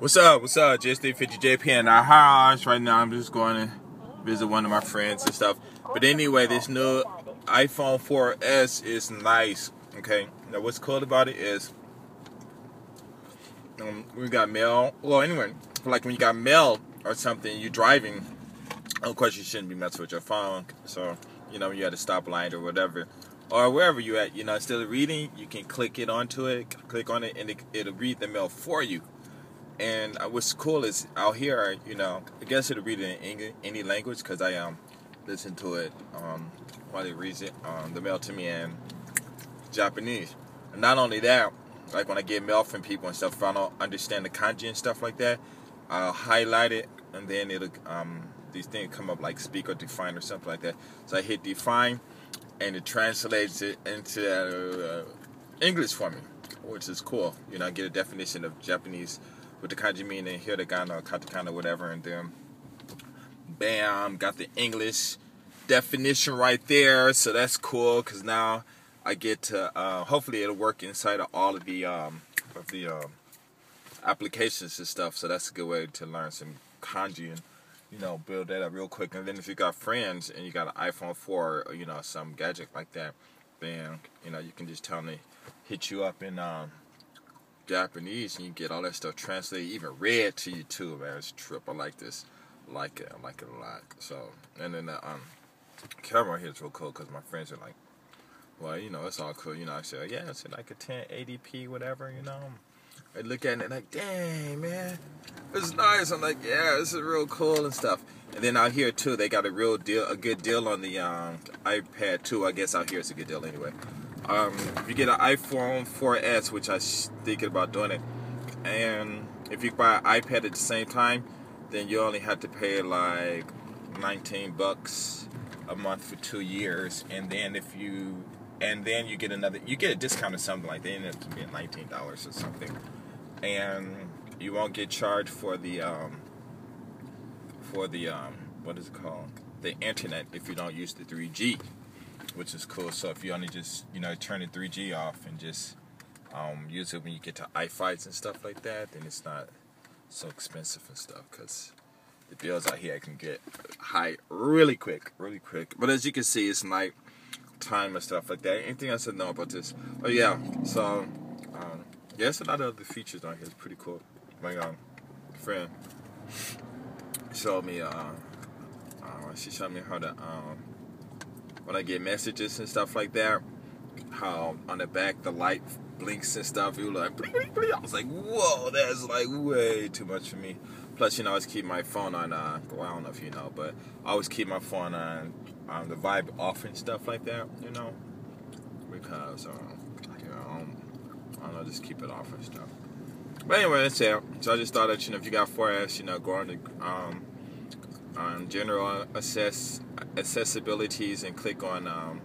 What's up? What's up? GS350JP and house right now. I'm just going to visit one of my friends and stuff. But anyway, this new iPhone 4S is nice. Okay. Now, what's cool about it is um, we got mail. Well, anyway, like when you got mail or something, you're driving. Of course, you shouldn't be messing with your phone. So, you know, you had a stoplight or whatever, or wherever you at, you know, instead of reading, you can click it onto it, click on it, and it, it'll read the mail for you. And uh, what's cool is out here, you know, I guess it'll read it in any language because I um listen to it um while it read it um the mail to me in Japanese. And not only that, like when I get mail from people and stuff, if I don't understand the kanji and stuff like that, I'll highlight it and then it'll um these things come up like speak or define or something like that. So I hit define and it translates it into uh, English for me, which is cool. You know, I get a definition of Japanese with the kanji meaning hiragana katakana, whatever, and then bam, got the English definition right there. So that's cool because now I get to uh, hopefully it'll work inside of all of the um, of the um, applications and stuff. So that's a good way to learn some kanji and you know build that up real quick. And then if you got friends and you got an iPhone 4 or you know some gadget like that, then you know you can just tell me hit you up in um, Japanese and you get all that stuff translated, even read to you too, man. It's a trip. I like this. I like it. I like it a lot. So, and then the um, camera here is real cool because my friends are like, well, you know, it's all cool. You know, I said, yeah, it's like a 1080p, whatever, you know. I look at it and like, dang, man, it's nice. I'm like, yeah, this is real cool and stuff. And then out here too, they got a real deal, a good deal on the um, iPad too. I guess out here it's a good deal anyway um, if you get an iPhone 4S, which I was thinking about doing it, and if you buy an iPad at the same time, then you only have to pay like 19 bucks a month for two years, and then if you and then you get another, you get a discount or something like that. It ends up being 19 dollars or something, and you won't get charged for the um, for the um, what is it called, the internet if you don't use the 3G which is cool. So if you only just you know turn the 3G off and just um, use it when you get to iFights and stuff like that, then it's not so expensive and stuff because the bills out here I can get high really quick, really quick. But as you can see, it's night time and stuff like that. Anything else to know about this? Oh yeah, so um, yeah, a lot of other features on here. It's pretty cool. My um, friend showed me. Uh, uh, she showed me how to um, when I get messages and stuff like that, how on the back the light blinks and stuff. You like, bling, bling, bling. I was like, whoa, that's like way too much for me. Plus, you know, I always keep my phone on. Uh, well, I don't know if you know, but I always keep my phone on on the vibe off and stuff like that. You know, because um, you know, I don't, know, just keep it off and stuff. But anyway, that's it. So I just thought that you know, if you got 4S, you know, go on the um, on general assess accessibilities and click on um,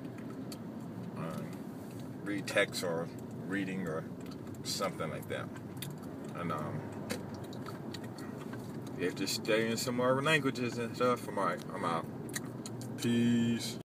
uh, read text or reading or something like that. And um, you have to stay in some more languages and stuff. I'm alright. I'm out. Peace.